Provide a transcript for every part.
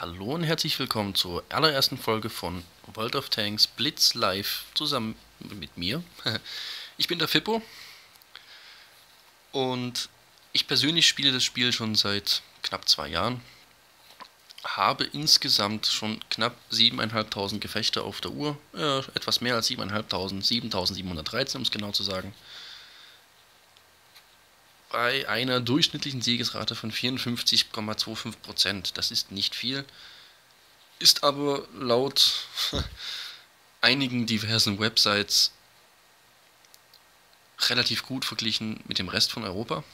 Hallo und herzlich willkommen zur allerersten Folge von World of Tanks Blitz Live zusammen mit mir. Ich bin der Fippo und ich persönlich spiele das Spiel schon seit knapp zwei Jahren. Habe insgesamt schon knapp 7.500 Gefechte auf der Uhr, äh, etwas mehr als 7.500, 7.713 um es genau zu sagen. Bei einer durchschnittlichen Siegesrate von 54,25%. Das ist nicht viel, ist aber laut einigen diversen Websites relativ gut verglichen mit dem Rest von Europa.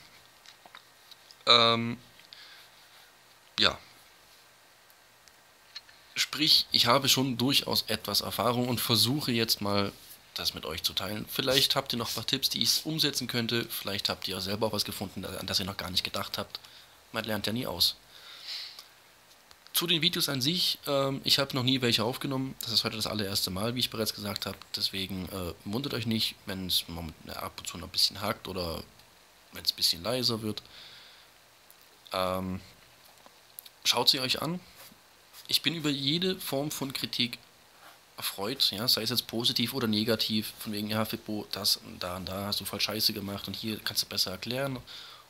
Ähm, ja. Sprich, ich habe schon durchaus etwas Erfahrung und versuche jetzt mal das mit euch zu teilen. Vielleicht habt ihr noch ein paar Tipps, die ich umsetzen könnte. Vielleicht habt ihr selber auch was gefunden, an das ihr noch gar nicht gedacht habt. Man lernt ja nie aus. Zu den Videos an sich, ähm, ich habe noch nie welche aufgenommen. Das ist heute das allererste Mal, wie ich bereits gesagt habe. Deswegen äh, wundert euch nicht, wenn es ab und zu noch ein bisschen hakt oder wenn es ein bisschen leiser wird. Ähm, schaut sie euch an. Ich bin über jede Form von Kritik erfreut, ja, sei es jetzt positiv oder negativ, von wegen, ja, Fippo, das und da und da hast du voll scheiße gemacht und hier kannst du besser erklären.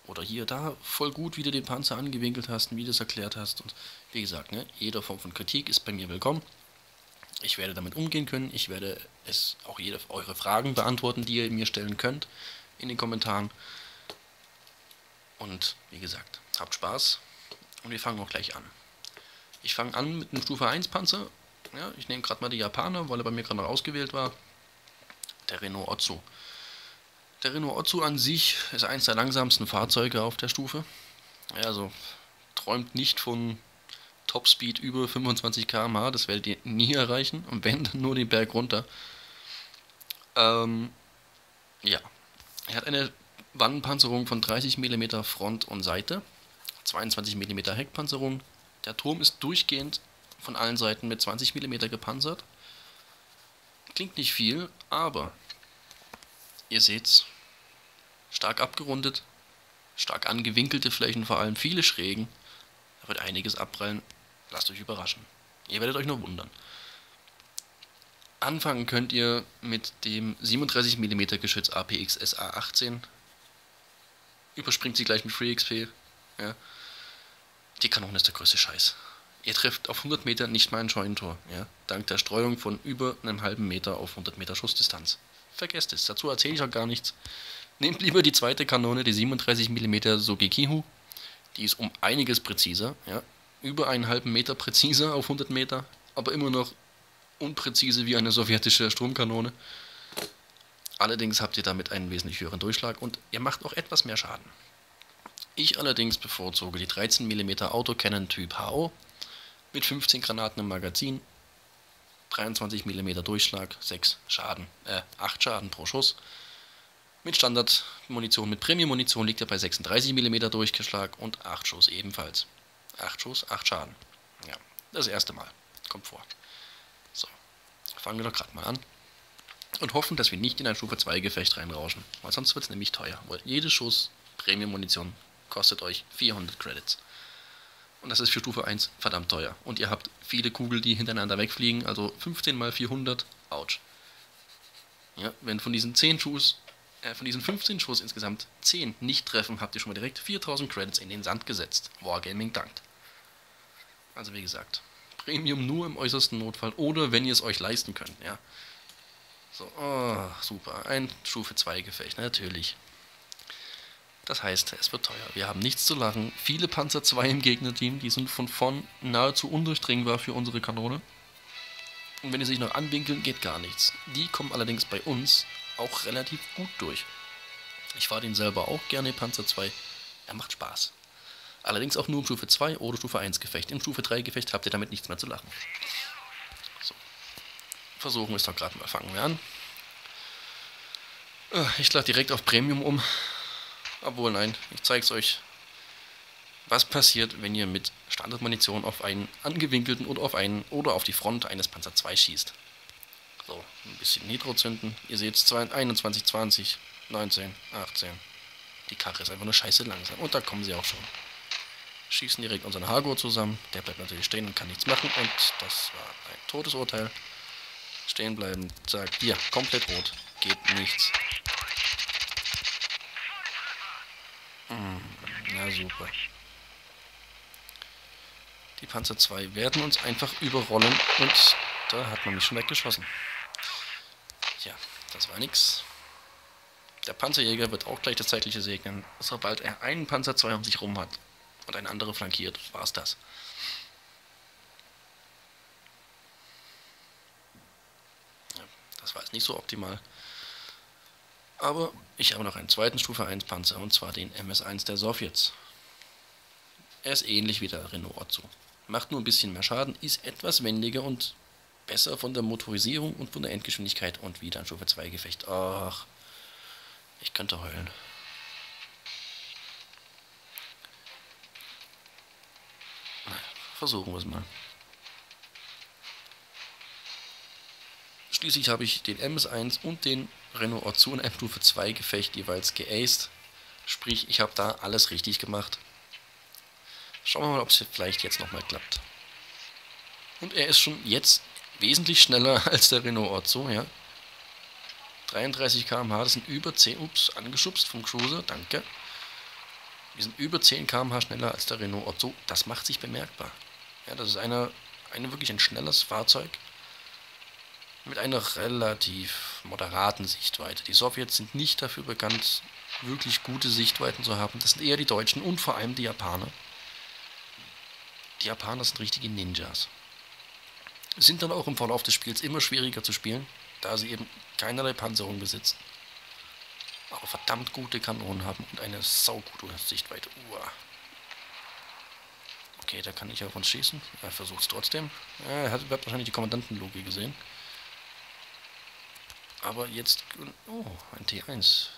Oder hier, da, voll gut, wie du den Panzer angewinkelt hast und wie du es erklärt hast. Und wie gesagt, ne, jede Form von Kritik ist bei mir willkommen. Ich werde damit umgehen können. Ich werde es auch jede eure Fragen beantworten, die ihr mir stellen könnt in den Kommentaren. Und wie gesagt, habt Spaß. Und wir fangen auch gleich an. Ich fange an mit einem Stufe 1 Panzer ja, ich nehme gerade mal die Japaner, weil er bei mir gerade noch ausgewählt war. Der Renault Otsu. Der Renault Otsu an sich ist eines der langsamsten Fahrzeuge auf der Stufe. Ja, also träumt nicht von Topspeed über 25 km/h, das werdet ihr nie erreichen. Und wenn, dann nur den Berg runter. Ähm, ja. Er hat eine Wannenpanzerung von 30 mm Front und Seite, 22 mm Heckpanzerung. Der Turm ist durchgehend von allen Seiten mit 20 mm gepanzert. Klingt nicht viel, aber ihr seht's, stark abgerundet, stark angewinkelte Flächen, vor allem viele Schrägen. Da wird einiges abprallen. Lasst euch überraschen. Ihr werdet euch noch wundern. Anfangen könnt ihr mit dem 37 mm Geschütz APX SA18. Überspringt sie gleich mit Free XP. Ja. Die Kanone ist der größte Scheiß. Ihr trefft auf 100 Meter nicht mal ein Scheunentor, ja, dank der Streuung von über einem halben Meter auf 100 Meter Schussdistanz. Vergesst es, dazu erzähle ich auch gar nichts. Nehmt lieber die zweite Kanone, die 37 mm Sogekihu. Die ist um einiges präziser, ja, über einen halben Meter präziser auf 100 Meter, aber immer noch unpräzise wie eine sowjetische Stromkanone. Allerdings habt ihr damit einen wesentlich höheren Durchschlag und ihr macht auch etwas mehr Schaden. Ich allerdings bevorzuge die 13 mm Autocannon Typ HO mit 15 Granaten im Magazin, 23 mm Durchschlag, 6 Schaden, äh, 8 Schaden pro Schuss. Mit Standardmunition, mit Premium-Munition liegt er bei 36 mm Durchschlag und 8 Schuss ebenfalls. 8 Schuss, 8 Schaden. Ja, das erste Mal. Kommt vor. So, fangen wir doch gerade mal an. Und hoffen, dass wir nicht in ein Stufe 2 Gefecht reinrauschen, weil sonst wird es nämlich teuer. Weil jeder Schuss Premium-Munition kostet euch 400 Credits. Und das ist für Stufe 1 verdammt teuer. Und ihr habt viele Kugeln, die hintereinander wegfliegen, also 15 mal 400, ouch. Ja, wenn von diesen 10 Schuss, äh, von diesen 15 Schuss insgesamt 10 nicht treffen, habt ihr schon mal direkt 4000 Credits in den Sand gesetzt. Wargaming dankt. Also wie gesagt, Premium nur im äußersten Notfall oder wenn ihr es euch leisten könnt, ja. So, oh, super. Ein Stufe 2 Gefecht, natürlich. Das heißt, es wird teuer. Wir haben nichts zu lachen. Viele Panzer 2 im Gegnerteam, die sind von vorn nahezu undurchdringbar für unsere Kanone. Und wenn die sich noch anwinkeln, geht gar nichts. Die kommen allerdings bei uns auch relativ gut durch. Ich fahre den selber auch gerne, Panzer 2. Er macht Spaß. Allerdings auch nur im Stufe 2 oder Stufe 1 Gefecht. Im Stufe 3 Gefecht habt ihr damit nichts mehr zu lachen. So. Versuchen wir es doch gerade mal. Fangen wir an. Äh, ich schlage direkt auf Premium um. Obwohl, nein, ich zeige es euch. Was passiert, wenn ihr mit Standardmunition auf einen angewinkelten oder auf einen oder auf die Front eines Panzer 2 schießt? So, ein bisschen Nitro zünden. Ihr seht es 21, 20, 19, 18. Die Karre ist einfach nur scheiße langsam. Und da kommen sie auch schon. schießen direkt unseren Hargo zusammen. Der bleibt natürlich stehen und kann nichts machen. Und das war ein Todesurteil. Stehen bleiben, sagt, hier, komplett rot. Geht nichts. Hm, na super. Die Panzer 2 werden uns einfach überrollen und da hat man mich schon weggeschossen. Ja, das war nix. Der Panzerjäger wird auch gleich das zeitliche segnen. Sobald er einen Panzer 2 um sich rum hat und ein anderer flankiert, war's das. Ja, das war jetzt nicht so optimal. Aber ich habe noch einen zweiten Stufe 1 Panzer und zwar den MS-1 der Sowjets. Er ist ähnlich wie der Renault Otzo. Macht nur ein bisschen mehr Schaden, ist etwas wendiger und besser von der Motorisierung und von der Endgeschwindigkeit und wieder ein Stufe 2 Gefecht. Ach, ich könnte heulen. Versuchen wir es mal. Schließlich habe ich den MS1 und den Renault Otsu in Stufe 2 Gefecht jeweils geaced. Sprich, ich habe da alles richtig gemacht. Schauen wir mal, ob es vielleicht jetzt nochmal klappt. Und er ist schon jetzt wesentlich schneller als der Renault Otso, ja. 33 km/h, das sind über 10, ups, angeschubst vom Cruiser, danke. Wir sind über 10 km/h schneller als der Renault Otto. Das macht sich bemerkbar. Ja, das ist eine, eine wirklich ein schnelles Fahrzeug mit einer relativ moderaten Sichtweite. Die Sowjets sind nicht dafür bekannt, wirklich gute Sichtweiten zu haben. Das sind eher die Deutschen und vor allem die Japaner. Die Japaner sind richtige Ninjas. Sind dann auch im Verlauf des Spiels immer schwieriger zu spielen, da sie eben keinerlei Panzerung besitzen. Aber verdammt gute Kanonen haben und eine saugute Sichtweite. Uah. Okay, da kann ich auf uns schießen. Er versucht es trotzdem. Er hat wahrscheinlich die Kommandantenlogik gesehen. Aber jetzt... Oh, ein T1.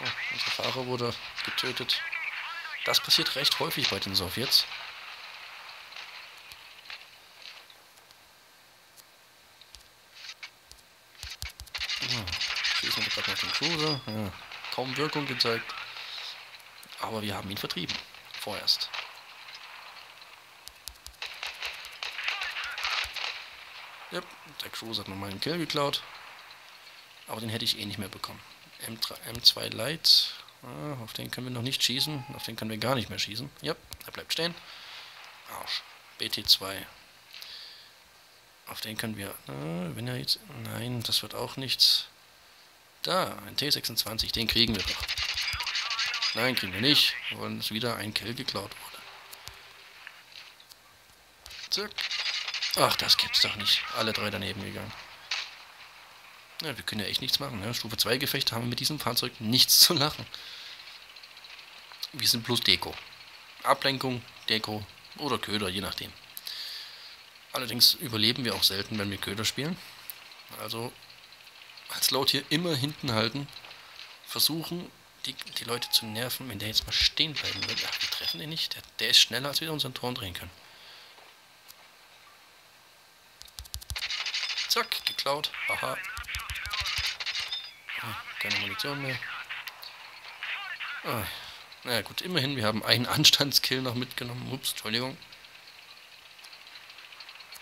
Oh, unser Fahrer wurde getötet. Das passiert recht häufig bei den Sowjets. schießen wir gerade noch den Cruiser. Ja, kaum Wirkung gezeigt. Aber wir haben ihn vertrieben. Vorerst. Ja, der Cruiser hat nochmal einen Kill geklaut. Aber den hätte ich eh nicht mehr bekommen. M3, M2 Light. Ah, auf den können wir noch nicht schießen. Auf den können wir gar nicht mehr schießen. Ja, er bleibt stehen. Arsch. BT2. Auf den können wir... Ah, wenn er jetzt... Nein, das wird auch nichts. Da, ein T26, den kriegen wir doch. Nein, kriegen wir nicht, uns wieder ein Kill geklaut wurde. Zack. Ach, das gibt's doch nicht. Alle drei daneben gegangen. Ja, wir können ja echt nichts machen. Ne? Stufe 2 Gefecht haben wir mit diesem Fahrzeug nichts zu lachen. Wir sind bloß Deko. Ablenkung, Deko oder Köder, je nachdem. Allerdings überleben wir auch selten, wenn wir Köder spielen. Also als Laut hier immer hinten halten. Versuchen, die, die Leute zu nerven, wenn der jetzt mal stehen bleiben will. Ach, wir treffen den nicht. Der, der ist schneller, als wir unseren Turm drehen können. Zack, geklaut. Aha. Ah, keine Munition mehr. Ah, naja gut, immerhin, wir haben einen Anstandskill noch mitgenommen. Ups, Entschuldigung.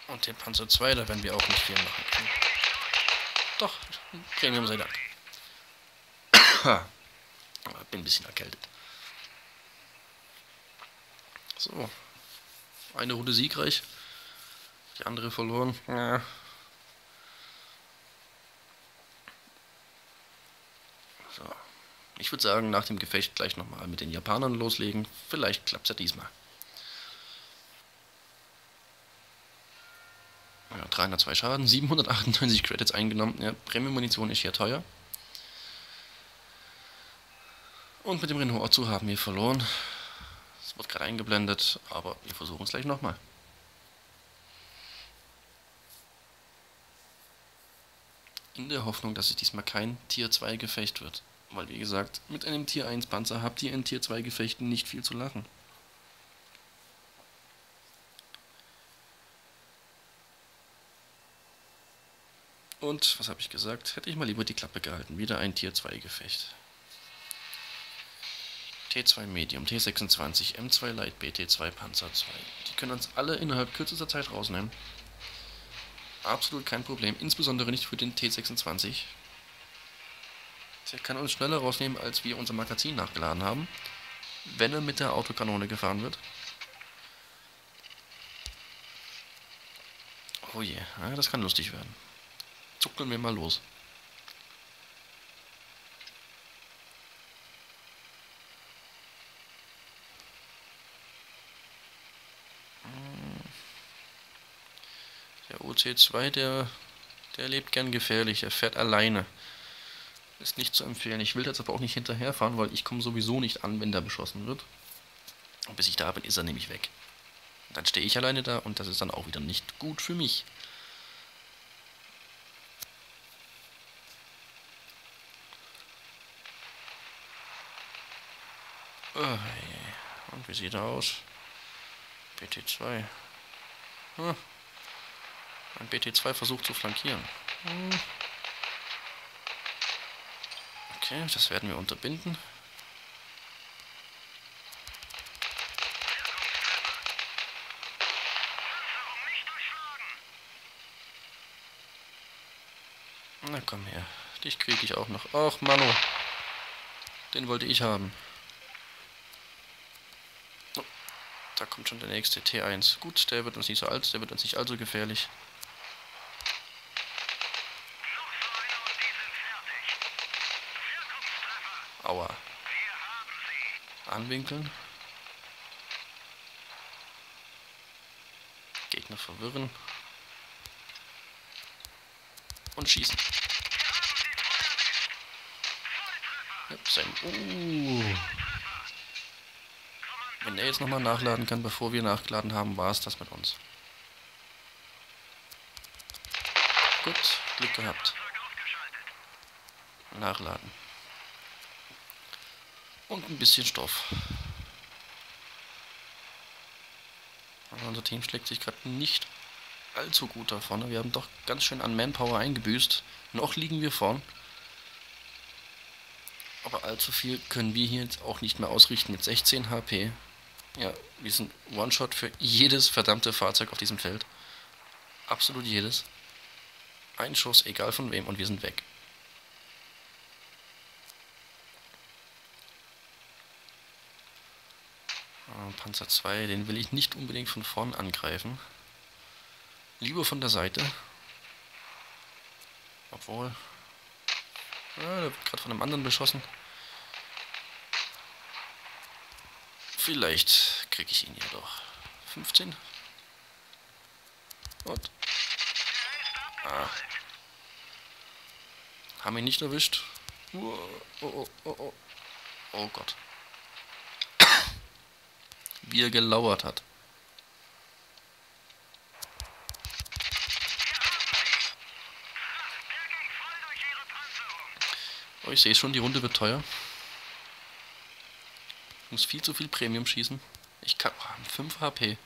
Und den Panzer 2, da werden wir auch nicht viel machen können. Doch, Premium sei Dank. Bin ein bisschen erkältet. So. Eine Runde siegreich. Die andere verloren. Ja. So. Ich würde sagen, nach dem Gefecht gleich nochmal mit den Japanern loslegen. Vielleicht klappt es ja diesmal. Ja, 302 Schaden, 798 Credits eingenommen. Ja, Premium-Munition ist ja teuer. Und mit dem Renault Otsu haben wir verloren. Es wird gerade eingeblendet, aber wir versuchen es gleich nochmal. In der Hoffnung, dass es diesmal kein Tier 2 Gefecht wird. Weil wie gesagt, mit einem Tier 1 Panzer habt ihr in Tier 2 Gefechten nicht viel zu lachen. Und, was habe ich gesagt? Hätte ich mal lieber die Klappe gehalten. Wieder ein Tier 2 Gefecht. T2 Medium, T26, M2 Light, BT2 Panzer 2. Die können uns alle innerhalb kürzester Zeit rausnehmen. Absolut kein Problem, insbesondere nicht für den T26. Der kann uns schneller rausnehmen, als wir unser Magazin nachgeladen haben, wenn er mit der Autokanone gefahren wird. Oh je, ja, das kann lustig werden. Zuckeln wir mal los. Der OC2, der, der lebt gern gefährlich. Er fährt alleine. Ist nicht zu empfehlen. Ich will jetzt aber auch nicht hinterherfahren, weil ich komme sowieso nicht an, wenn der beschossen wird. Und bis ich da bin, ist er nämlich weg. Dann stehe ich alleine da und das ist dann auch wieder nicht gut für mich. Und wie sieht er aus? BT2. Hm. Ein BT2 versucht zu flankieren. Hm. Okay, das werden wir unterbinden. Na komm her. Dich kriege ich auch noch. Ach, Manu. Den wollte ich haben. Oh, da kommt schon der nächste T1. Gut, der wird uns nicht so alt, der wird uns nicht allzu gefährlich. Aua. Anwinkeln. Gegner verwirren. Und schießen. Sein. Uh. Wenn er jetzt nochmal nachladen kann, bevor wir nachgeladen haben, war es das mit uns. Gut, Glück gehabt. Nachladen und ein bisschen Stoff. Also unser Team schlägt sich gerade nicht allzu gut da vorne. Wir haben doch ganz schön an Manpower eingebüßt. Noch liegen wir vorn. Aber allzu viel können wir hier jetzt auch nicht mehr ausrichten mit 16 HP. Ja, wir sind One-Shot für jedes verdammte Fahrzeug auf diesem Feld. Absolut jedes. Ein Schuss, egal von wem, und wir sind weg. Panzer 2, den will ich nicht unbedingt von vorn angreifen. Lieber von der Seite. Obwohl. Ja, der wird gerade von einem anderen beschossen. Vielleicht kriege ich ihn ja doch. 15. Und. Ah. Haben ihn nicht erwischt. Oh, oh, oh, oh. oh Gott wie er gelauert hat. Oh, ich sehe schon, die Runde wird teuer. Ich muss viel zu viel Premium schießen. Ich kann... Oh, 5 HP.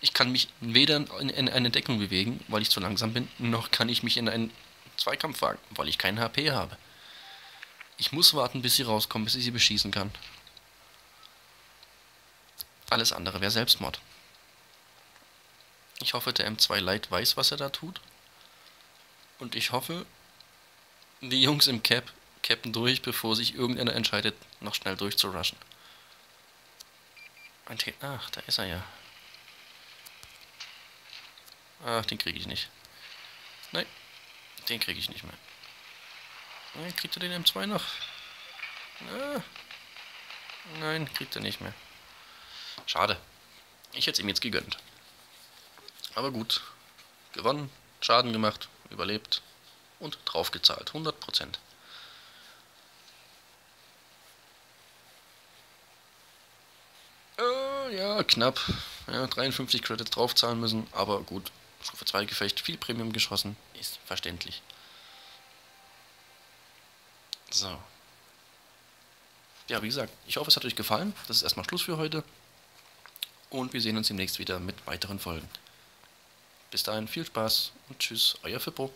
Ich kann mich weder in, in eine Deckung bewegen, weil ich zu langsam bin, noch kann ich mich in einen Zweikampf wagen, weil ich keinen HP habe. Ich muss warten, bis sie rauskommen, bis ich sie beschießen kann. Alles andere wäre Selbstmord. Ich hoffe, der M2 Light weiß, was er da tut. Und ich hoffe, die Jungs im Cap cappen durch, bevor sich irgendeiner entscheidet, noch schnell durchzurushen. Ach, da ist er ja. Ach, den kriege ich nicht. Nein, den kriege ich nicht mehr. Nein, kriegt er den M2 noch? Ah. Nein, kriegt er nicht mehr. Schade. Ich hätte es ihm jetzt gegönnt. Aber gut. Gewonnen, Schaden gemacht, überlebt und draufgezahlt. 100%. Äh, ja, knapp. Ja, 53 Credits draufzahlen müssen, aber gut. Stufe 2 Gefecht, viel Premium geschossen, ist verständlich. So. Ja, wie gesagt, ich hoffe, es hat euch gefallen. Das ist erstmal Schluss für heute und wir sehen uns demnächst wieder mit weiteren Folgen. Bis dahin viel Spaß und tschüss, euer Fippo.